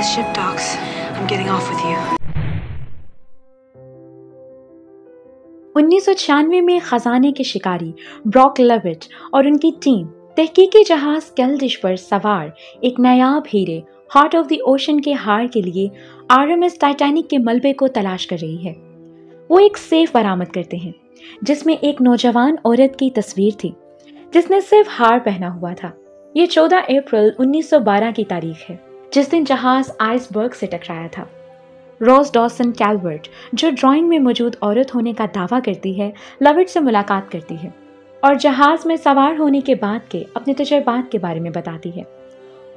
the ship docks. I'm getting off with you. उन्नीस में खजाने के शिकारी ब्रॉक लविट और उनकी टीम तहकीकी जहाज़ कैल्डिश पर सवार एक नायाब हीरे हार्ट ऑफ़ द ओशन के हार के लिए आरएमएस टाइटैनिक के मलबे को तलाश कर रही है वो एक सेफ़ बरामद करते हैं, जिसमें एक नौजवान औरत की तस्वीर थी, जिसने सिर्फ़ हार पहना हुआ था ये 14 अप्रैल 1912 की तारीख है जिस दिन जहाज़ आइसबर्ग से टकराया था। रोज डॉसन कैलवर्ट, जो ड्राइंग में मौजूद औरत होने का दावा करती है, लविट से मुलाकात करती है और जहाज़ में सवार होने के बाद के अपने तजर्बात के बारे में बताती है।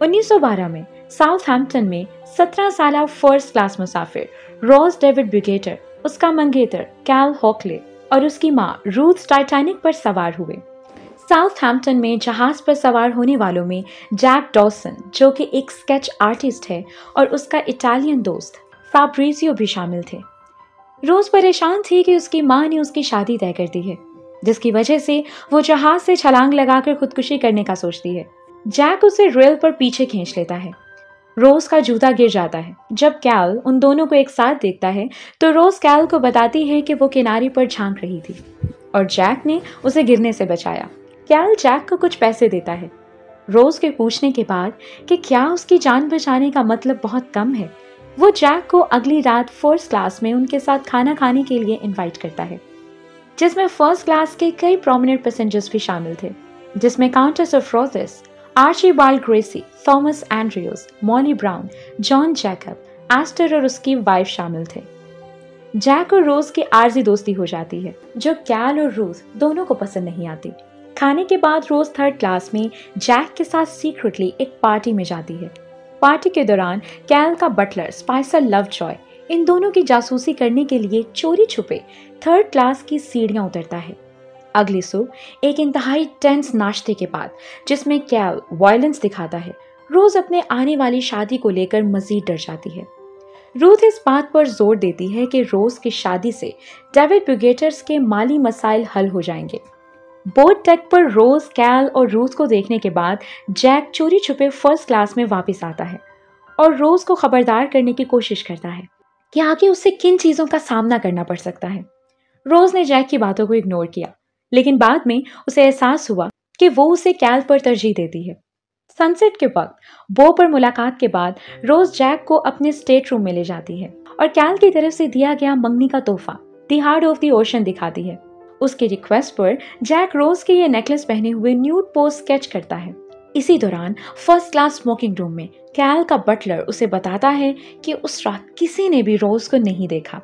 1912 में साउथ साउथहैम्पटन में 17 साल फ़र्स्ट क्लास मुसाफिर, रॉस डेविड ब्रिगेटर उसका मंगेतर कैल हॉकले और उसकी माँ रूथ टाइटैनिक पर सवार हुए। साउथहैम्पटन में जहाज़ पर सवार होने वालों में जैक डॉसन, जो कि एक स्केच आर्टिस्ट है, और उसका इटालियन दोस्त फाब्रिजियो भी शामिल थे। रोज परेशान थी कि उसकी माँ ने उसकी शादी तय कर दी है, जिसकी वजह से वो जहाज़ से छलांग लगाकर खुदकुशी करने का सोचती है। जैक उसे रेल पर पीछे खींच लेता है। रोज का जूता गिर जाता है। जब कैल उन दोनों को एक साथ देखता है तो रोज कैल को बताती है कि वो किनारे पर झाँक रही थी, और जैक ने उसे गिरने से बचाया। कैल जैक को कुछ पैसे देता है? रोज के पूछने के बाद कि क्या उसकी जान बचाने का मतलब बहुत कम है, वो जैक को अगली रात फ़र्स्ट क्लास में उनके साथ खाना खाने के लिए इनवाइट करता है, जिसमें फ़र्स्ट क्लास के कई प्रोमिनेंट पैसेंजर्स भी शामिल थे, जिसमें countess of Rothes Archibald Gracie Thomas Andrews Molly Brown John Jacob Astor और उसकी वाइफ शामिल थे। जैक और रोज की आरजी दोस्ती हो जाती है, जो कैल और रूथ दोनों को पसंद नहीं आती। खाने के बाद रोज थर्ड क्लास में जैक के साथ सीक्रेटली एक पार्टी में जाती है। पार्टी के दौरान कैल का बटलर स्पाइसर लव जॉय इन दोनों की जासूसी करने के लिए चोरी छुपे थर्ड क्लास की सीढ़ियाँ उतरता है। अगली सुबह एक इंतहाई टेंस नाश्ते के बाद, जिसमें कैल वायलेंस दिखाता है, रोज अपने आने वाली शादी को लेकर मजीद डर जाती है। रूथ इस बात पर ज़ोर देती है कि रोज की शादी से डेविड ब्रिगेटर्स के माली मसाइल हल हो जाएँगे। बोट टेक पर रोज, कैल और रूथ को देखने के बाद जैक चोरी छुपे फ़र्स्ट क्लास में वापस आता है और रोज को खबरदार करने की कोशिश करता है कि आगे उसे किन चीज़ों का सामना करना पड़ सकता है। रोज ने जैक की बातों को इग्नोर किया, लेकिन बाद में उसे एहसास हुआ कि वो उसे कैल पर तरजीह देती है। सनसेट के वक्त, बो पर मुलाकात के बाद रोज जैक को अपने स्टेट रूम में ले जाती है और कैल की तरफ़ से दिया गया मंगनी का तोहफा, the heart of the ocean दिखाती है। उसकी रिक्वेस्ट पर जैक रोज के ये नेकलेस पहने हुए न्यूड पोस्ट स्केच करता है। इसी दौरान फ़र्स्ट क्लास स्मोकिंग रूम में कैल का बटलर उसे बताता है कि उस रात किसी ने भी रोज को नहीं देखा।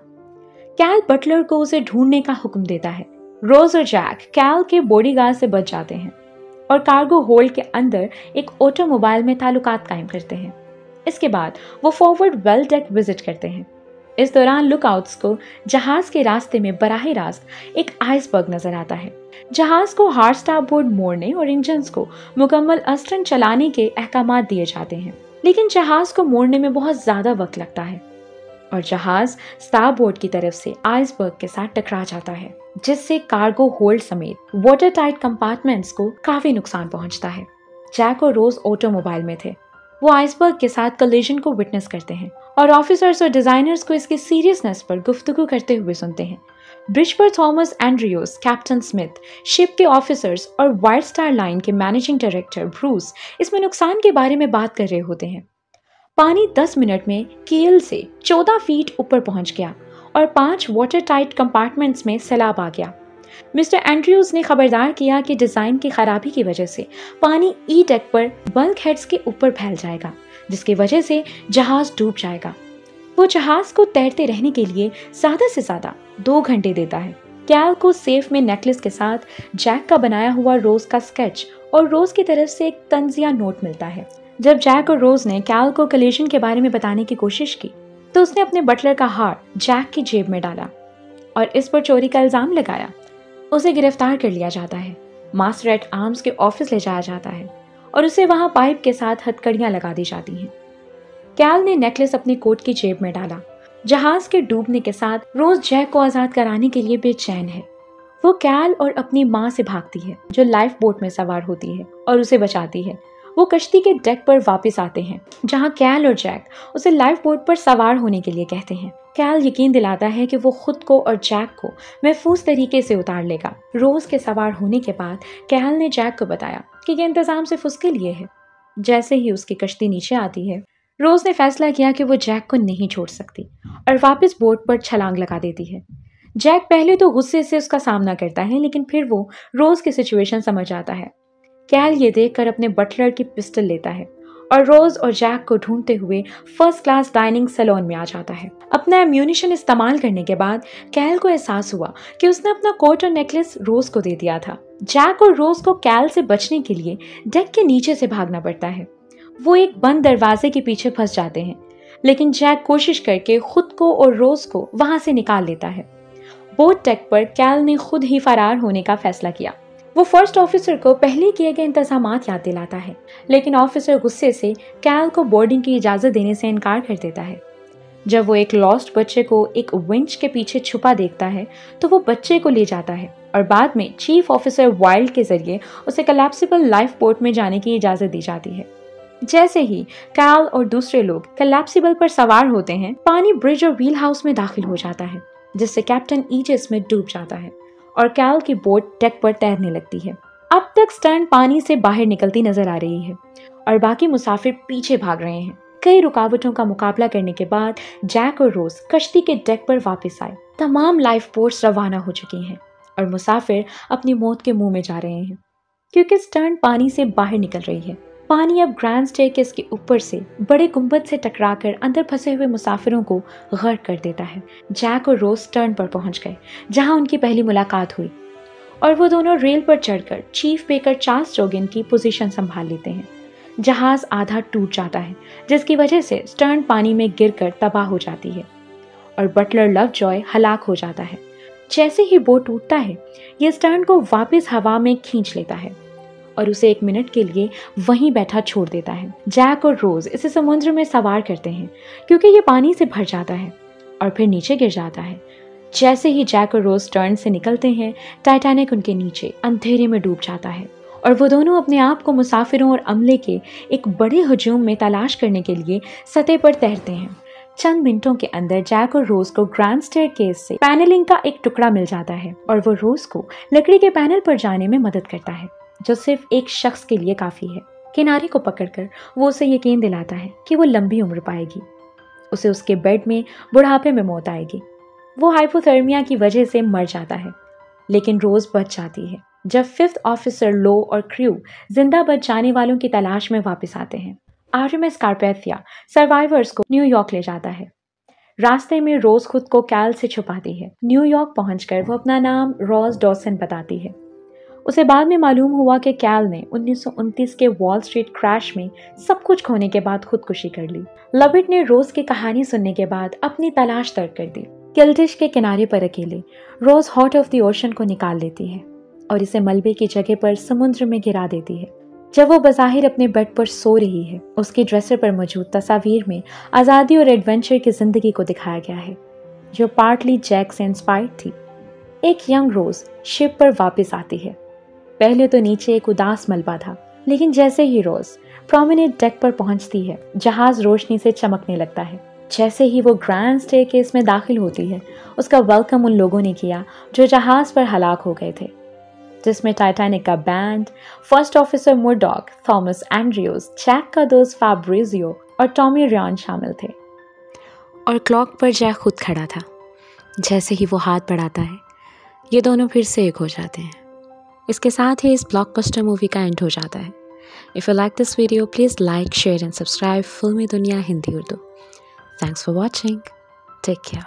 कैल बटलर को उसे ढूँढने का हुक्म देता है। रोज और जैक कैल के बॉडीगार्ड से बच जाते हैं और कार्गो होल्ड के अंदर एक ऑटोमोबाइल में ताल्लुकात कायम करते हैं। इसके बाद वो फॉरवर्ड वेल डेक विज़िट करते हैं। इस दौरान लुकआउट्स को जहाज़ के रास्ते में बराह रास्त एक आइसबर्ग नज़र आता है। जहाज़ को हार्ड स्टार बोर्ड मोड़ने और इंजन को मुकम्मल अस्टन चलाने के अहकाम दिए जाते हैं। लेकिन जहाज़ को मोड़ने में बहुत ज़्यादा वक्त लगता है और जहाज़ स्टार बोर्ड की तरफ़ से आइसबर्ग के साथ टकरा जाता है, जिससे कार्गो होल्ड समेत वाटर टाइट कंपार्टमेंट्स को काफ़ी नुकसान पहुँचता है। जैक और रोज ऑटोमोबाइल में थे। वो आइसबर्ग के साथ कलेजन को विटनेस करते हैं और ऑफिसर्स और डिजाइनर्स को इसके सीरियसनेस पर गुफ्तगू करते हुए सुनते हैं। ब्रिज पर Thomas Andrews captain Smith ship के ऑफिसर्स और वाइट स्टार लाइन के मैनेजिंग डायरेक्टर ब्रूस इसमें नुकसान के बारे में बात कर रहे होते हैं। पानी 10 मिनट में कील से 14 फीट ऊपर पहुँच गया और पाँच वाटर टाइट कंपार्टमेंट्स में सैलाब आ गया। मिस्टर एंड्रयूज ने खबरदार किया कि डिज़ाइन की खराबी की वजह से पानी ई डेक पर बल्क हेड्स के ऊपर फैल जाएगा, जिसकी वजह से जहाज़ डूब जाएगा। वो जहाज़ को तैरते रहने के लिए ज़्यादा से ज़्यादा दो घंटे देता है। कैल को सेफ़ में नेकलेस के साथ जैक का बनाया हुआ रोज का स्केच और रोज की तरफ़ से एक तंजिया नोट मिलता है। जब जैक और रोज ने कैल को कलेशन के बारे में बताने की कोशिश की तो उसने अपने बटलर का हार जैक की जेब में डाला और इस पर चोरी का इल्ज़ाम लगाया। उसे गिरफ़्तार कर लिया जाता है। मास्टर एट आर्म्स के ऑफ़िस ले जाया जाता है और उसे वहाँ पाइप के साथ हथकड़ियाँ लगा दी जाती हैं। कैल ने नेकलेस अपनी कोट की जेब में डाला। जहाज़ के डूबने के साथ रोज जैक को आज़ाद कराने के लिए बेचैन है। वो कैल और अपनी माँ से भागती है, जो लाइफ बोट में सवार होती है और उसे बचाती है। वो कश्ती के डेक पर वापस आते हैं, जहाँ कैल और जैक उसे लाइफ बोट पर सवार होने के लिए कहते हैं। कैल यकीन दिलाता है कि वो खुद को और जैक को महफूज तरीके से उतार लेगा? रोज के सवार होने के बाद कैल ने जैक को बताया कि ये इंतज़ाम सिर्फ़ उसके लिए है। जैसे ही उसकी कश्ती नीचे आती है, रोज ने फैसला किया कि वो जैक को नहीं छोड़ सकती और वापस बोट पर छलांग लगा देती है। जैक पहले तो गुस्से से उसका सामना करता है, लेकिन फिर वो रोज की सिचुएशन समझ आता है। कैल ये देखकर अपने बटलर की पिस्टल लेता है। और रोज और जैक को ढूंढते हुए फ़र्स्ट क्लास डाइनिंग सैलून में आ जाता है। अपना एम्यूनिशन इस्तेमाल करने के बाद कैल को एहसास हुआ कि उसने अपना कोट और नेकलेस रोज को दे दिया था। जैक और रोज को कैल से बचने के लिए डेक के नीचे से भागना पड़ता है। वो एक बंद दरवाजे के पीछे फंस जाते हैं, लेकिन जैक कोशिश करके खुद को और रोज को वहाँ से निकाल लेता है। बोट टेक पर कैल ने खुद ही फरार होने का फैसला किया। वो फ़र्स्ट ऑफिसर को पहले किए गए इंतज़ाम याद दिलाता है, लेकिन ऑफिसर गुस्से से कैल को बोर्डिंग की इजाज़त देने से इनकार कर देता है। जब वो एक लॉस्ट बच्चे को एक विंच के पीछे छुपा देखता है तो वो बच्चे को ले जाता है और बाद में चीफ ऑफिसर वाइल्ड के ज़रिए उसे कलेप्सिबल लाइफ बोट में जाने की इजाज़त दी जाती है। जैसे ही कैल और दूसरे लोग कलेप्सिबल पर सवार होते हैं, पानी ब्रिज और व्हील हाउस में दाखिल हो जाता है, जिससे कैप्टन ईजिस में डूब जाता है। और कैल की बोट डेक पर तैरने लगती है। अब तक स्टर्न पानी से बाहर निकलती नज़र आ रही है और बाकी मुसाफिर पीछे भाग रहे हैं। कई रुकावटों का मुकाबला करने के बाद जैक और रोज कश्ती के डेक पर वापस आए। तमाम लाइफ बोट्स रवाना हो चुकी हैं और मुसाफिर अपनी मौत के मुँह में जा रहे हैं, क्योंकि स्टर्न पानी से बाहर निकल रही है। पानी अब ग्रैंड स्टेकेस के ऊपर से बड़े गुंबद से टकराकर अंदर फंसे हुए मुसाफिरों को गर्क कर देता है। जैक और रोज टर्न पर पहुँच गए, जहाँ उनकी पहली मुलाकात हुई। और वो दोनों रेल पर चढ़कर चीफ बेकर चार्ल्स जोगिन की पोजीशन संभाल लेते हैं, जहाज़ आधा टूट जाता है, जिसकी वजह से स्टर्न पानी में गिरकर तबाह हो जाती है। और बटलर लव जॉय हलाक हो जाता है। जैसे ही बोट टूटता है, ये स्टर्न को वापस हवा में खींच लेता है। और उसे एक मिनट के लिए वहीं बैठा छोड़ देता है। जैक और रोज इसे समुद्र में सवार करते हैं, क्योंकि ये पानी से भर जाता है और फिर नीचे गिर जाता है। जैसे ही जैक और रोज टर्न से निकलते हैं, टाइटैनिक उनके नीचे, अंधेरे में डूब जाता है और वो दोनों अपने आप को मुसाफिरों और अमले के एक बड़े हजूम में तलाश करने के लिए सतह पर तैरते हैं। चंद मिनटों के अंदर जैक और रोज को ग्रैंड स्टेयर केस से पैनलिंग का एक टुकड़ा मिल जाता है और वो रोज को लकड़ी के पैनल पर जाने में मदद करता है। जो सिर्फ़ एक शख्स के लिए काफ़ी है। किनारे को पकड़कर वो उसे यकीन दिलाता है कि वो लंबी उम्र पाएगी। उसे उसके बेड में, बुढ़ापे में मौत आएगी। वो हाइपोथर्मिया की वजह से मर जाता है, लेकिन रोज़ बच जाती है। जब फिफ्थ ऑफिसर लो और क्रू ज़िंदा बच जाने वालों की तलाश में वापस आते हैं R M S Carpathia survivors को न्यूयॉर्क ले जाता है। रास्ते में रोज खुद को कैल से छुपाती है। न्यूयॉर्क पहुंचकर वो अपना नाम रोज डॉसन बताती है। उसे बाद में मालूम हुआ कि कैल ने उन्नीस सौ उनतीस के वॉल स्ट्रीट क्रैश में सब कुछ खोने के बाद खुदकुशी कर ली। लबिट ने रोज की कहानी सुनने के बाद अपनी तलाश तर्क कर दी। किल्डिश के किनारे पर अकेले, Rose heart of the ocean को निकाल लेती है और इसे मलबे की जगह पर समुद्र में गिरा देती है। जब वो बज़ाहिर अपने बेड पर सो रही है, उसकी ड्रेसर पर मौजूद तस्वीर में आज़ादी और एडवेंचर की ज़िंदगी को दिखाया गया है, जो पार्टली जैक से इंस्पायर्ड थी। एक यंग रोज शिप पर वापस आती है। पहले तो नीचे एक उदास मलबा था, लेकिन जैसे ही रोज प्रोमिनेट डेक पर पहुँचती है, जहाज़ रोशनी से चमकने लगता है। जैसे ही वो ग्रैंड स्टे केस में दाखिल होती है, उसका वेलकम उन लोगों ने किया जो जहाज़ पर हलाक हो गए थे। जिसमें टाइटैनिक का band first officer Murdoch Thomas Andrews Jack का दोस्त फैब्रिजियो और टॉमी रियान शामिल थे। और क्लॉक पर जैक खुद खड़ा था। जैसे ही वो हाथ बढ़ाता है, ये दोनों फिर से एक हो जाते हैं। इसके साथ ही इस ब्लॉकबस्टर मूवी का एंड हो जाता है। If you like this video please like share and subscribe Filmi Duniya Hindi Urdu. Thanks for watching take care